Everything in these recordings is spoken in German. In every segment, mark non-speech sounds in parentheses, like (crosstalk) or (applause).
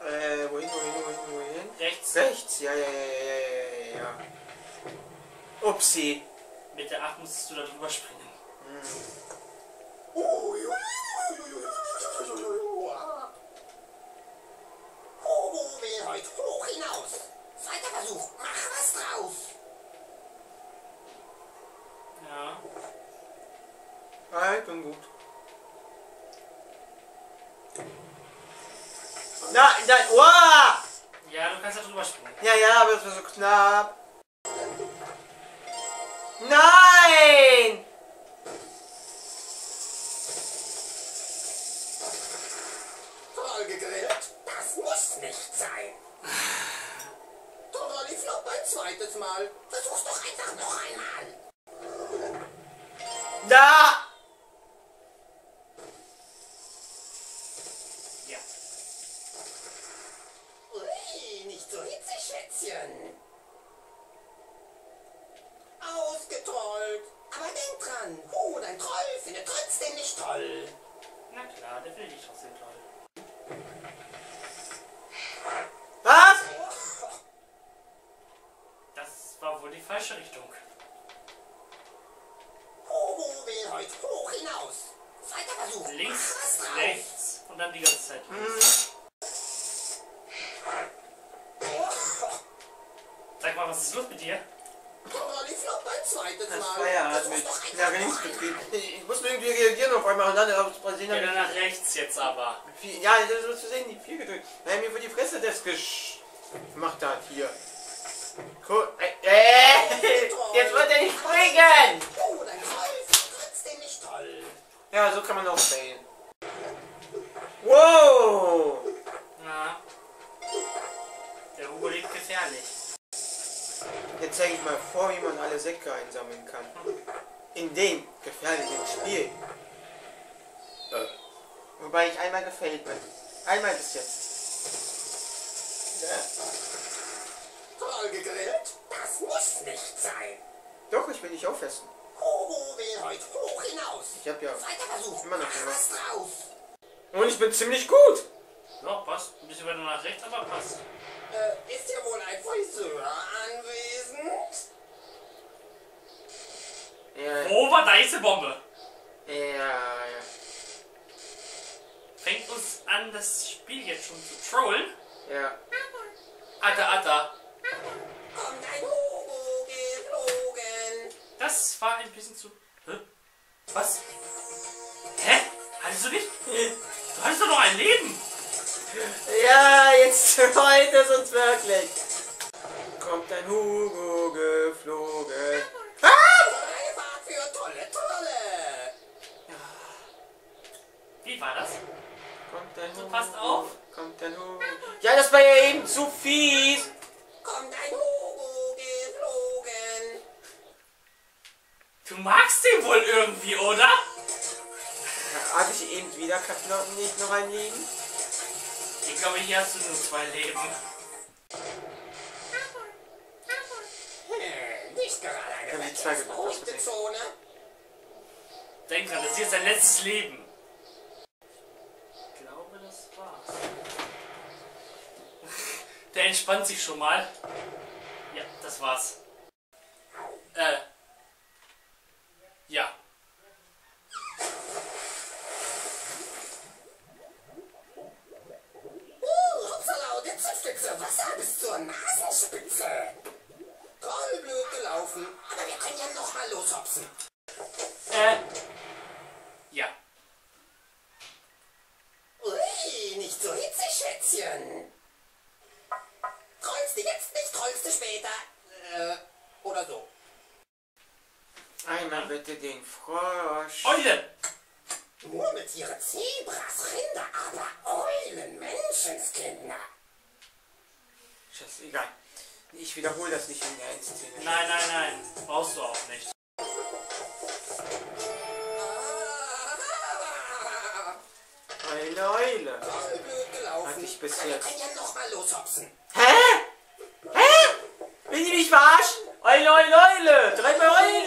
Äh, wohin, wohin, wohin, wohin? Rechts. Rechts, ja, ja, ja, ja, ja, ja. Upsi. Mit der 8 musstest du da drüber springen. Hm. will heute hoch hinaus. Zweiter Versuch, mach was draus. Ja. Alt und gut. Nein, nein, wow! Ja, du kannst da drüber springen. Ja, ja, aber das war so knapp. Nein! Troll gegrillt, das muss nicht sein. Trolli flop ein zweites Mal. Versuch's doch einfach noch einmal. Da! Ja. Ui, nicht so hitzig, Schätzchen. Ausgetrollt. Aber Hu, dein Troll findet trotzdem nicht toll. Na klar, der will dich trotzdem toll. Was? Das war wohl die falsche Richtung. Hobo will heute hoch hinaus. Zweiter Versuch. Links, rechts und dann die ganze Zeit links. Sag mal, was ist los mit dir? Seite zu machen. Ja, das mit Klarinsbetrieb. Ich muss irgendwie reagieren auf einmal und dann habe ich Brasilien. Ja, nach rechts jetzt aber. Ja, das ist zu sehen, die vier gedrückt. Nein, mir vor die Fresse das gemacht hat hier. Cool. Äh, jetzt wird er nicht springen! Ja, so kann man auch sehen. Säcke einsammeln kann. In dem gefährlichen Spiel. Äh. Wobei ich einmal gefailt bin. Einmal bis jetzt. Ja. Troll gegrillt? Das muss nicht sein. Doch, ich will dich aufessen. Hobo will heute hoch hinaus. Ich hab ja Zweiter Versuch. immer noch was draus. Und ich bin ziemlich gut. Ja, passt. Ein bisschen weiter nach rechts, aber passt. Äh, ist hier wohl ein Friseur anwesend? Ja, Wo war da ist die Bombe? ja, ja. Fängt uns an, das Spiel jetzt schon zu trollen? ja. Atta, atta. Kommt ein Hobo geflogen. Das war ein bisschen zu. Hä? Was? Hä? Hattest du nicht? Du hattest doch noch ein Leben! Ja, jetzt freut es uns wirklich. Kommt ein Hugo geflogen. Wie war das? Kommt ein Hugo. passt auf. Kommt ein Hugo. Ja, das war ja eben zu fies. Kommt ein Hobo geflogen. Du magst den wohl irgendwie, oder? Ja, Hatte ich eben wieder Kartoffeln nicht noch ein Leben? Ich glaube, hier hast du nur zwei Leben. Nicht gerade eine zwei ist Zone. Denk dran, das ist jetzt dein letztes Leben. Ich glaube, das war's. Der entspannt sich schon mal. Ja, das war's. Äh. Ja. Uh, hoppsala, der Zündspitze, Wasser bis zur Nasenspitze. Toll blöd gelaufen, aber wir können ja noch mal loshopsen. Äh. Ja. Ui, nicht so hitzig, Schätzchen. Bitte den Frosch. Eule! Nur mit ihre Zebras, Rinder, aber Eulen, Menschenskinder. Scheiße, egal. Ich wiederhole das nicht in der Endszene. Nein, nein, nein. Brauchst du auch nicht. Eule, Eule. Hat dich bis jetzt. können ja noch mal loshopsen. Hä? Hä? Will die mich verarschen? Eule, Eule, Eule. Dreimal Eule.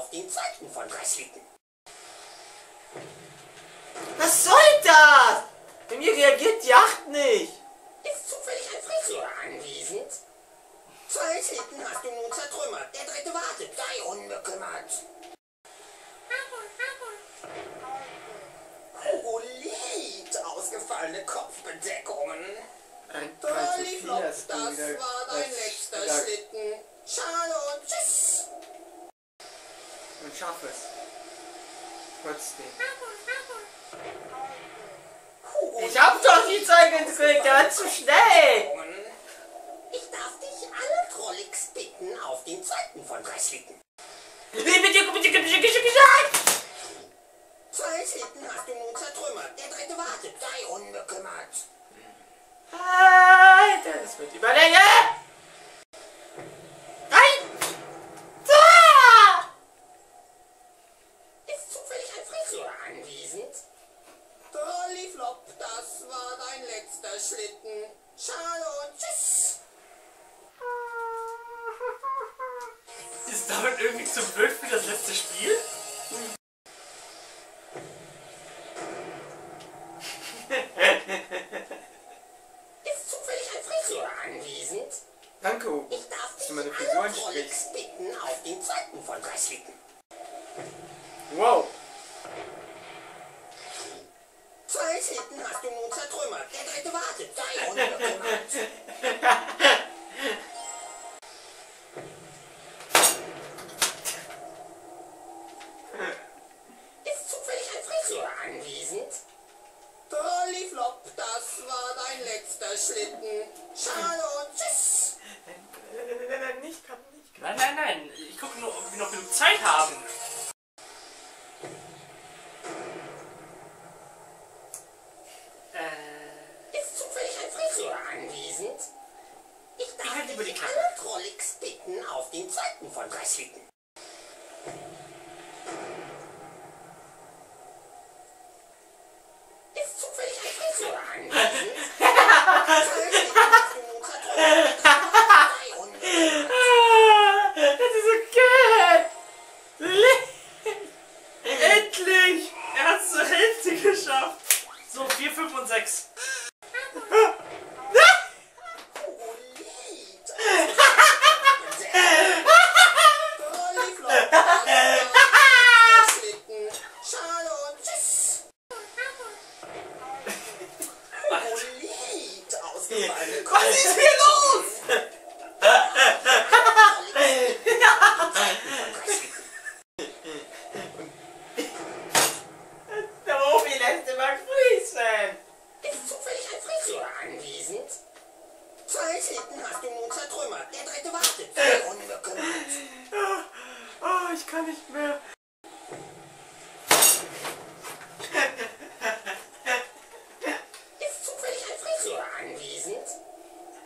Auf den zweiten von drei Schlitten. Was soll das? Bei mir reagiert die Acht nicht. Ist zufällig ein Friseur anwesend? Zwei Schlitten hast du nun zertrümmert. Der dritte wartet. Sei unbekümmert. Hugo liebt ausgefallene Kopfbedeckungen. Ein, drei, zu Dolliflop, vier das war dein letzter Schlitten. Schade und tschüss. Und schaff es. Trotzdem. Ich hab doch die gedrückt, der war zu schnell. Ich darf dich alle Trollix bitten auf den zweiten von drei Schlitten. Zwei Schlitten hast du nun zertrümmert. Der dritte wartet. Sei unbekümmert. Alter, das wird überlänge. Nein! Da! Ist zufällig ein Friseur anwesend? Dolliflop, das war dein letzter Schlitten. Schade und tschüss. Ist damit irgendwie zu blöd für das letzte Spiel? Ist zufällig ein Friseur anwesend? Danke, Hugo. Ich darf dich meine alle bitten auf den zweiten von drei Schlitten. Wow. ないとまな (laughs)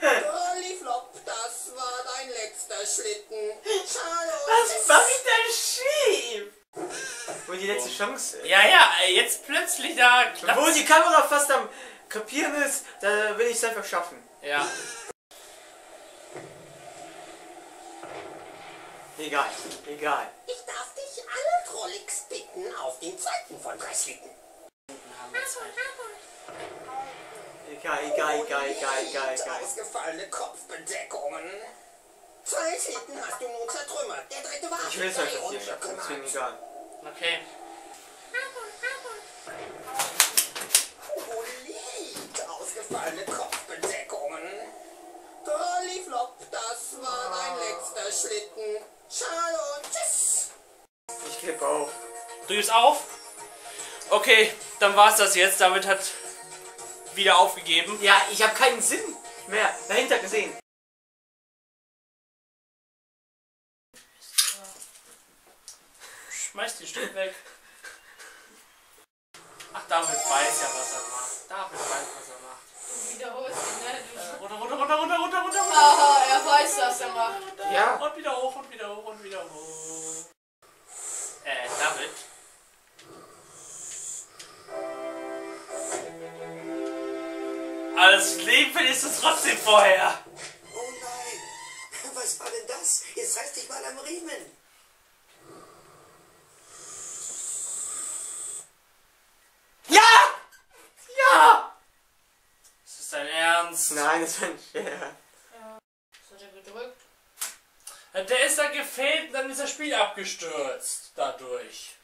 Dolliflop, das war dein letzter Schlitten. Schade Was mach ich denn schief? Wo die letzte Chance ist. Ja, ja, jetzt plötzlich da klappt Wo die Kamera fast am Kapieren ist, da will ich es einfach schaffen. Ja. Egal, egal. Ich darf dich alle Trollix bitten auf den zweiten von drei Schlitten. Egal, egal, egal, egal, egal, egal. Ausgefallene Kopfbedeckungen. Zwei Schlitten hast du nun zertrümmert. Der dritte wartet. Ich will es einfach hier schaffen, ist mir egal. Okay. Liebt ausgefallene Kopfbedeckungen. Dolliflop, das war dein letzter Schlitten. Schade und tschüss. Ich gebe auf. Du gibst auf? Okay, dann war's das jetzt. Damit hat wieder aufgegeben. Ja, ich habe keinen Sinn mehr dahinter gesehen. Schmeiß die Stück weg. Ach, David weiß ja, was er macht. David weiß, was er macht. Du wiederholst ihn, ne? Du Äh, runter, runter, runter, runter, runter, runter, runter. Haha, er weiß, was er macht. Ja. Und wieder hoch und wieder hoch und wieder hoch. Alles Leben verlierst du trotzdem vorher. Oh nein! Was war denn das? Jetzt reiß dich mal am Riemen. Ja! Ja! Ist das dein Ernst? Nein, das war ein Scherz. Das hat er gedrückt. Der ist dann gefällt und dann ist das Spiel abgestürzt. Dadurch.